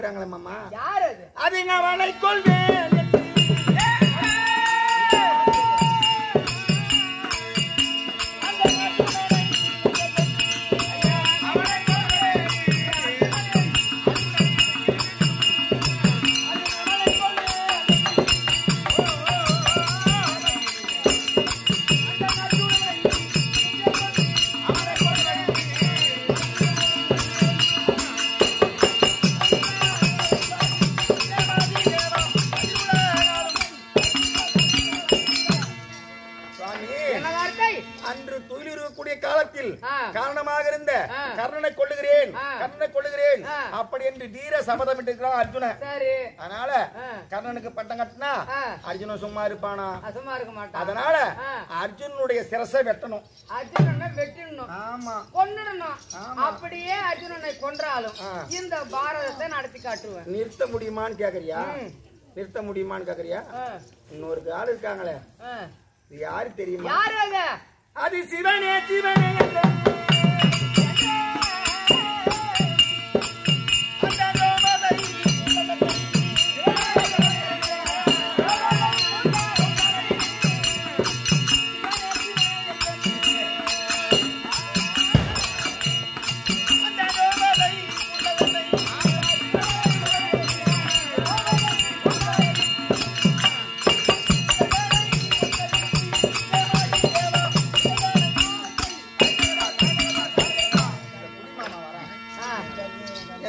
இருக்கிறாங்களே மாமா? யார் அது? அதை நான் அவனை கொள்வேன் அதனால. கர்ணனுக்கு பட்டம் கட்டினா. அர்ஜுனன் சும்மா இருப்பானா? அசமா இருக்க மாட்டான். அதனால. அர்ஜுனனுடைய சிரசை வெட்டணும். அர்ஜுனனை வெட்டிடணும். ஆமா. கொன்னுடணும். அப்படியே அர்ஜுனனை கொன்றாலும். இந்த பாரதத்தை நடத்தி காட்டுவேன். நிறுத்த முடியுமான்னு கேக்குறியா. நிறுத்த முடியுமான்னு கேக்குறியா? இன்னொரு ஆள் இருக்காங்களே. இது யாரு தெரியுமா? அது? சிவனே சிவனே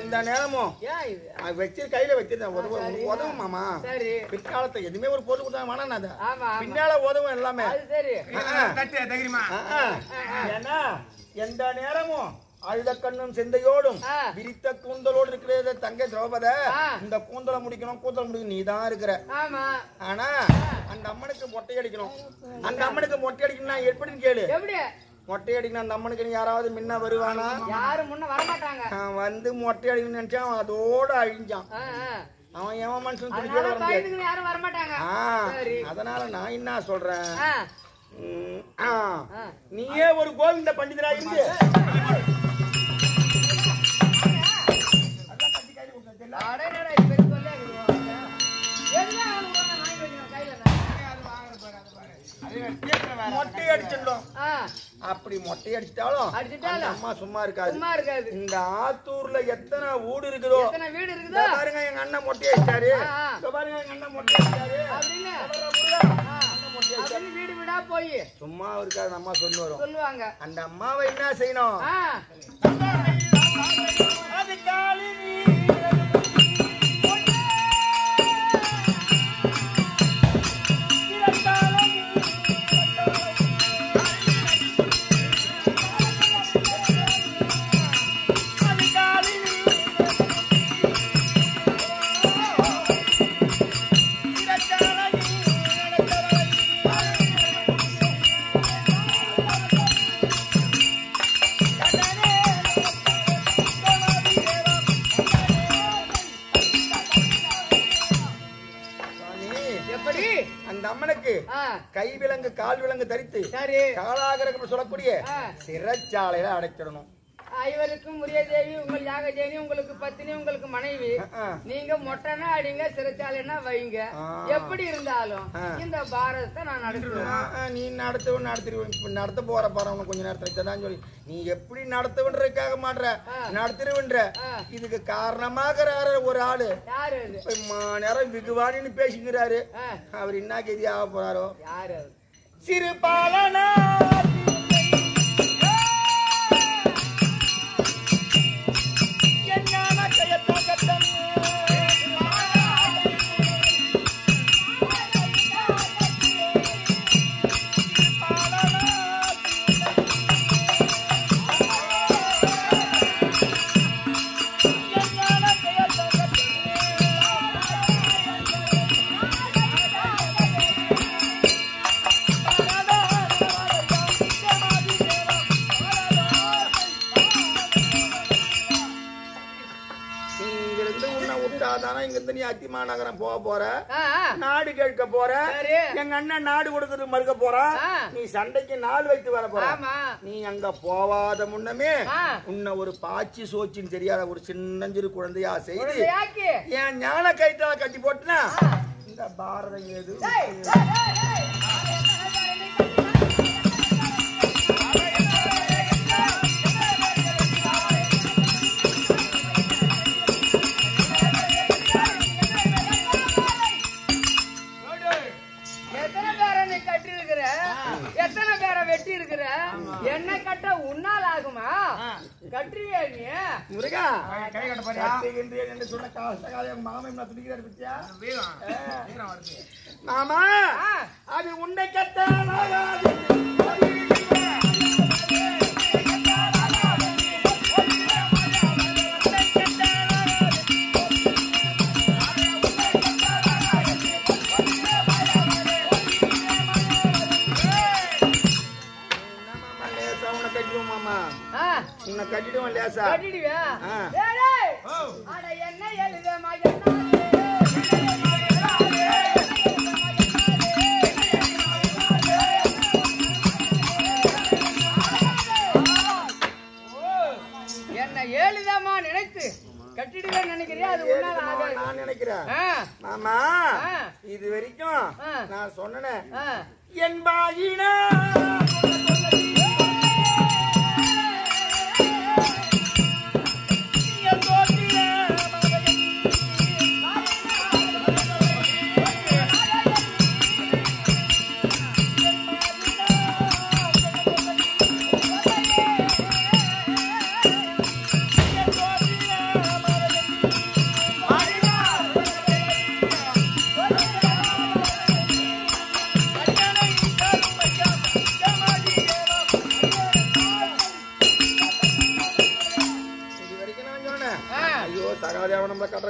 எந்த நேரமும்? ஏன் இது? அது வச்சு கையில வச்சிருந்தேன் உதவும். உதவும் மாமா. சரி. பிற்காலத்தை எதுவுமே ஒரு பொருள் கொடுத்தா வேணாம் அதை. பின்னால உதவும் எல்லாமே. ஏன்னா எந்த நேரமும் அழுத கண்ணும் சிந்தையோடும். விரித்த கூந்தலோடு இருக்கிற தங்கை திரௌபத. இந்த கூந்தலை முடிக்கணும் கூந்தலை முடிக்கணும் நீ தான் இருக்கிற. ஆமா. ஆனா அந்த அம்மனுக்கு மொட்டை அடிக்கணும். அந்த அம்மனுக்கு மொட்டை அடிக்கணும்னா எப்படின்னு கேளு? எப்படி? மொட்டை அடிக்கணும் அந்த அம்மனுக்கு யாராவது முன்ன வருவானா? யாரும் முன்ன வரமாட்டாங்க. வந்து மொட்டை அடிக்கணும்னு நினைச்சா அவன் அதோட அழிஞ்சான். அவன் எவன் மனுஷன் பயந்துக்கு யாரும் வரமாட்டாங்க. அதனால நான் என்ன சொல்றேன். நீயே ஒரு கோவிந்த பண்டிதரா இருந்து. அடடடா, மொட்டை அடிச்சிடும் ஆ, அப்படி மொட்டை அடிச்சிட்டாலும் அம்மா சும்மா இருக்காது. சும்மா இருக்காது. இந்த ஆத்தூர்ல எத்தனை வீடு இருக்குதோ எத்தனை வீடு இருக்குதோ? பாருங்க எங்க அண்ணன் மொட்டை அடிச்சாரு. பாருங்க எங்க அண்ணன் மொட்டை அடிச்சாரு. வீடு வீடா போய். சும்மா இருக்காது அம்மா சொல்லி வரும் சொல்லுவாங்க. அந்த அம்மாவை என்ன செய்யணும்? தரித்து சரி காலாகரம் சொல்லக்கூடிய. சிறைச்சாலையில அடைச்சிடணும். ஐவருக்கும் உரிய தேவி உங்கள் யாகஜேனி உங்களுக்கு பத்தினி உங்களுக்கு மனைவி. நீங்க மொட்டைனா அடிங்க சிறைச்சாலைனா வைங்க. எப்படி இருந்தாலும். இந்த பாரதத்தை நான் நடத்துவேன். நீ நடத்தவன் நடத்திடுவேன். இப்ப நடத்த போற பாரு கொஞ்ச நேரத்துல தான் சொல்லி. நீ எப்படி நடத்தவன்றதுக்காக மாட்ற. நடத்திடுவன்ற. இதுக்கு காரணமாக ஒரு ஆளு. நேரம் விகுவானின்னு பேசிக்கிறாரு. அவர் என்ன கதி ஆக போறாரோ? யாரு சிறு பாலனா இருந்து நீ அத்திமா நகரம் போக போற. நாடு கேட்க போற. எங்க அண்ணன் நாடு கொடுக்கறது மறுக்க போறான். நீ சண்டைக்கு நாள் வைத்து வர போற நீ அங்க போவாத முன்னமே. உன்னை ஒரு பாச்சி சோச்சின்னு தெரியாத ஒரு சின்னஞ்சிறு குழந்தையா செய்து. என் ஞான கைத்தால கட்டி போட்டுனா. இந்த பாரதம் ஏது மாமா. அது உன்னை ஆ, உன்னை கட்டிடுவோம் லேசா கட்டிடுவியா? ஆ, மாமா. இது வரைக்கும். நான் சொன்னேன். என் பாயினா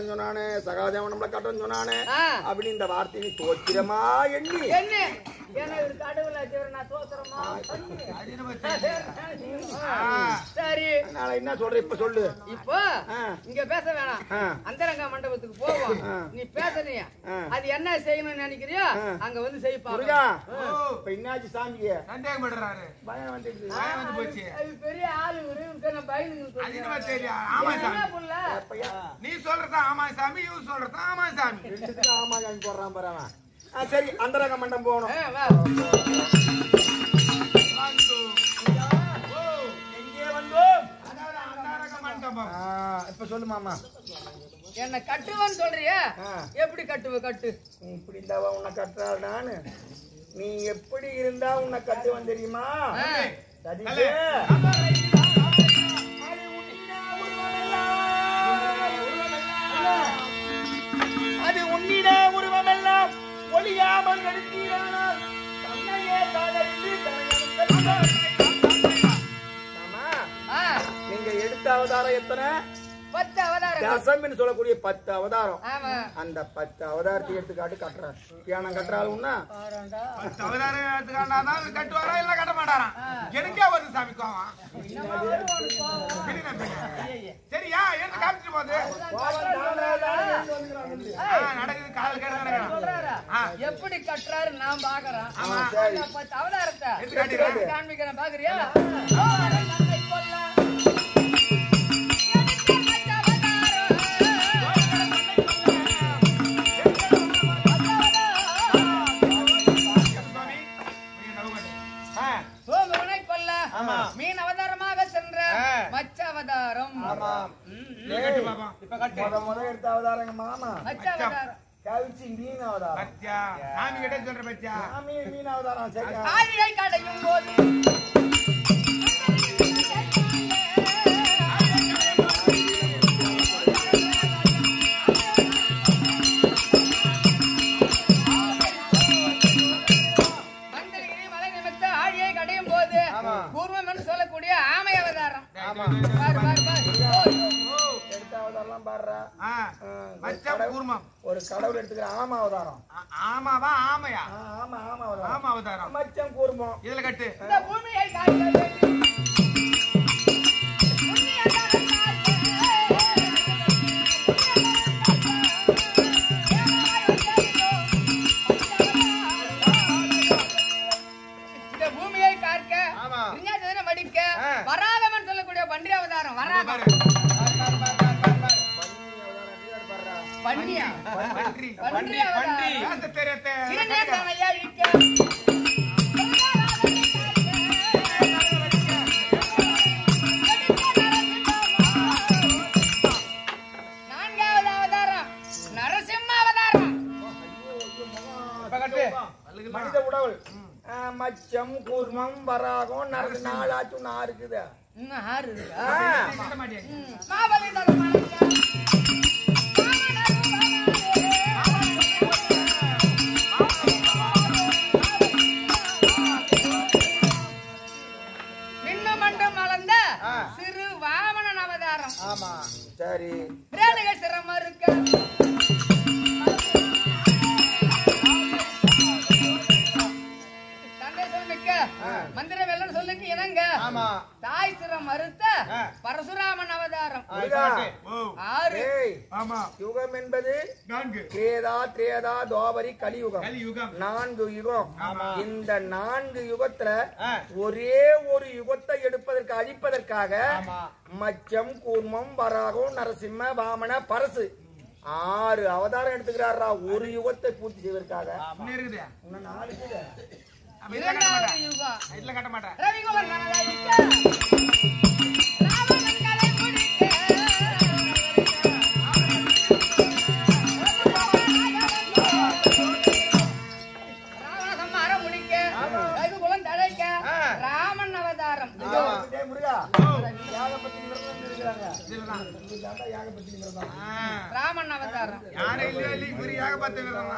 கட்டுறேன்னு சொன்னானே சகாதேவன் நம்மள கட்டுறேன்னு சொன்னானே. அப்படின்னு இந்த வார்த்தையை தோத்திரமா எண்ணி என்ன என்ன இவரு கடவுள தேவர் நான் தோத்துறமா? சரி நான் என்ன சொல்றேன் இப்ப சொல்லு. இப்போ. இங்க பேச வேணாம். அந்தரங்க மண்டபத்துக்கு போவோம். நீ பேசணியா ஆ. அது என்ன செய்யணும்னு நினைக்கிறியோ. அங்க வந்து செய்ப்பா இப்ப என்னாச்சு சாமிக்கு? சந்தேகப்படுறாரு. பயம் வந்துடுது. பயம் வந்து போச்சு. அது பெரிய ஆளு இவரு. இவருக்கு நான் பயந்து ஆமா சாமி. நீ சொல்றதா ஆமா சாமி இவன் சொல்றதா ஆமா சாமி. ஆமா காமி போடுறான் பாரு சரி அந்தரங்க மண்டம் போகணும். இப்ப சொல்லு மாமா. என்ன கட்டுவன்னு சொல்றியா. எப்படி கட்டுவ கட்டு? இப்படி இருந்தாவா உன்னை கட்டுறாள் நானு? நீ எப்படி இருந்தா உன்னை கட்டுவன் தெரியுமா? தன்னையே தானறிந்து நீங்க எடுத்த அவதாரம் எத்தனை? பத்து அவதாரம். தசம்னு சொல்லக்கூடிய பத்து அவதாரம். அந்த பத்து அவதாரத்தை எடுத்துக்காட்டு கட்டுறான் ஏன்னா கட்டுறாளுன்னா பாருடா. அவதாரம் கட்டுவாரா இல்ல கட்ட மாட்டாராம் எனக்கே வருது சாமி கோவம். சரியா? எடுத்து காமிச்சிட்டு போகுது கட்டுறாரு நான் பாக்குறேன். அவதாரத்தை. காண்பிக்கிறேன் பாக்குறியா. மீன் அவதாரமாக சென்ற. மச்ச அவதாரம். இப்ப கட்டு. முத முத எடுத்த அவதாரம் எங்க மாமா மச்ச அவதாரம். கவிச்சி மீன் அவதாரம் பத்தியா சாமி கிட்ட சொல்ற பத்தியா சாமி மீன் அவதாரம் சரியா ஆழியை கடையும் போது சொல்லக்கூடிய ஆமை அவதாரம். பாரு கூர்மம் ஒரு கடவுள் எடுத்துக்கிற ஆமா அவதாரம். ஆமாவா? ஆமையா? ஆமா ஆமா அவதாரம். ஆமா அவதாரம். மச்சம் கூர்மம் இதுல கட்டு. இந்த பூமியை மடிக்க வராதவன் சொல்லக்கூடிய பன்றி அவதாரம். வராதவன். மனித மச்சம் கூர்மம் வராகம் நாலாச்சு ஒண்ணு ஆறு இருக்குது ஆறு சரி ரேணுக சிரம் மறுக்க தந்தை சொல்லுக்க மந்திர ஆமா. தாய் சிரம் மறுத்த. பரசுராமன் அவதாரம். ஆறு. யுகம் என்பது நான்கு. கிரேதா திரேதா துவாபரி கலியுகம். கலியுகம். நான்கு யுகம். ஆமா. இந்த நான்கு யுகத்துல. ஒரே ஒரு யுகத்தை எடுப்பதற்கு அழிப்பதற்காக மச்சம் கூர்மம் வராகம் நரசிம்ம வாமன பரசு. ஆறு அவதாரம் எடுத்துக்கிறாரா ஒரு யுகத்தை பூர்த்தி செய்வதற்காக. இரண்டாவது யுகம். இதுல கட்ட மாட்டேன். ரவிகுமார் தழைக்க. ராமன் அவதாரம். யாரும் இல்லையோ இல்லையோ புரியாக பார்த்து விடுறோம்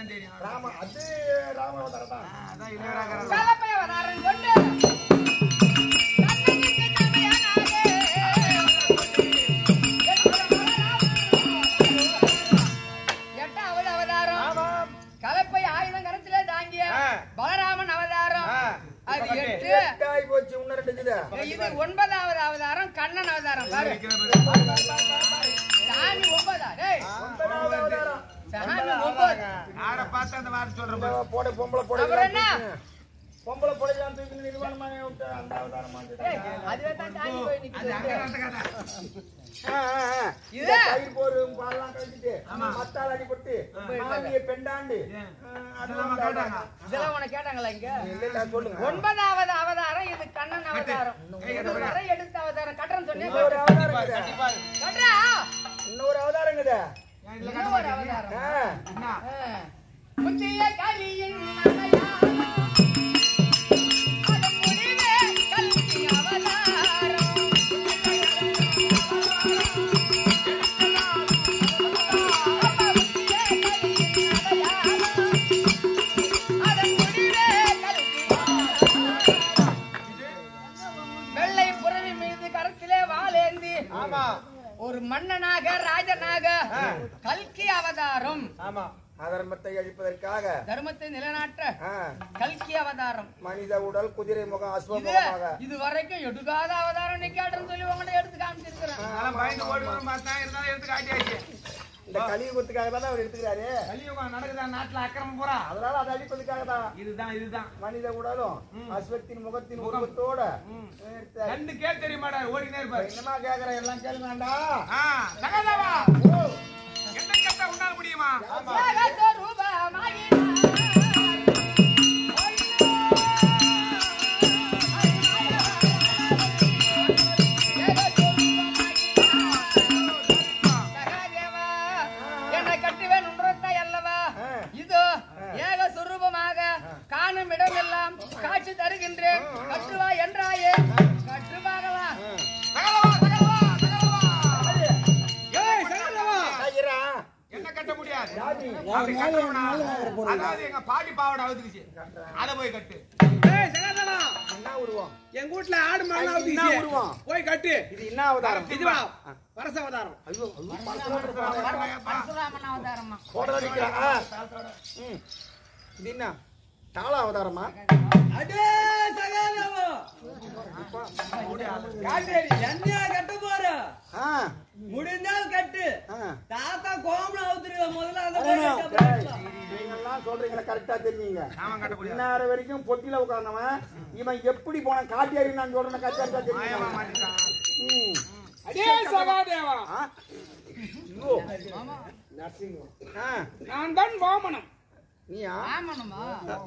இதுதான் தெரியும் ராம அது ராம அவதாரம் தான். அதான் இல்லையா கலப்பை அவதாரம் கொண்டு கண்ணனுக்கு தமையனாக எட்டாவது அவதாரம். ஆமாம் கலப்பை ஆயுதம் கரத்திலே தாங்கிய ஆ. பலராமன் அவதாரம். அது எட்டு. இது ஒன்பதாவது அவதாரம் கண்ணன் அவதாரம் பாரு சாமி ஒன்பதா டேய் ஒன்பதாவது அவதாரம் சாமி ஒன்பது யாரை பார்த்து அந்த வார்த்தை சொல்ற இந்த போட பொம்பளை போட என்ன? பொம்பளை போடலாம் தூக்கி நிர்வாணமாக விட்டு அந்த அவதாரமா? தயிர் போரும் பால்லாம் கழிச்சிட்டு மத்தால் அடிபட்டு மாமியை பெண்டாண்டு. அதெல்லாம் கேட்டாங்க இதெல்லாம் உனக்கு கேட்டாங்களா இங்க? இல்ல இல்ல சொல்லுங்க. ஒன்பதாவது அவதாரம் இது கண்ணன் அவதாரம். இது வரை எடுத்த அவதாரம். கட்டுறேன் சொன்னேன். இன்னொரு அவதாரம் கட்டுறா இன்னொரு அவதாரம் ஒரு அவதாரம். ஒரு மன்னனாக ராஜனாக கல்கி அவதாரம். ஆமா. அதர்மத்தை அழிப்பதற்காக. தர்மத்தை நிலைநாட்ட கல்கி அவதாரம். மனித உடல் குதிரை முகம் இது அஸ்வமுகமாக இது வரைக்கும் எடுக்காத அவதாரம் நிக்காட்டுன்னு சொல்லி உங்கள்ட்ட எடுத்து காமிச்சிருக்கிறேன். இந்த கலியுகத்துக்காக தானே அவர் எடுத்துக்கிறாரு. கலியுகம் நடக்குதா? நாட்டுல அக்கிரமம் பூரா. அதனால அதை அழிப்பதற்காக தான். இதுதான் இதுதான். மனித உடலும் அஸ்வத்தின் முகத்தின் உருவத்தோட எடுத்தாரு. ரெண்டு கேள் தெரிய மாட்டாரு ஓடினே இருப்பாரு. என்னமா கேக்குற? எல்லாம் கேளுங்க முடியுமா? அதாவது எங்க பாட்டி பாவாடை அவுத்துக்குச்சு. அதை போய் கட்டு. எங்க வீட்ல ஆடு மாடு? போய் கட்டு. இது என்ன அவதாரம்? இதுவா பரச அவதாரம். ஐயோ பரசுராமன் அவதாரமா. இது என்ன? தாள அவதாரமா? அடே கட்ட போற? டேய், நீங்கெல்லாம் சொல்றீங்களா கரெக்டா இன்னார வரைக்கும் பொட்டில உட்கார்ந்தவன் இவன் எப்படி போன காட்டியாரி நான் சொல்றேன் கரெக்டா மாயமா தெரியுங்க மாட்டிட்டான். ம். அடே சகாதேவா. ஆ, ஐயோ. ஆ, நான் தான் வாமனம். நீயா? ஆமாண்ணா அதான்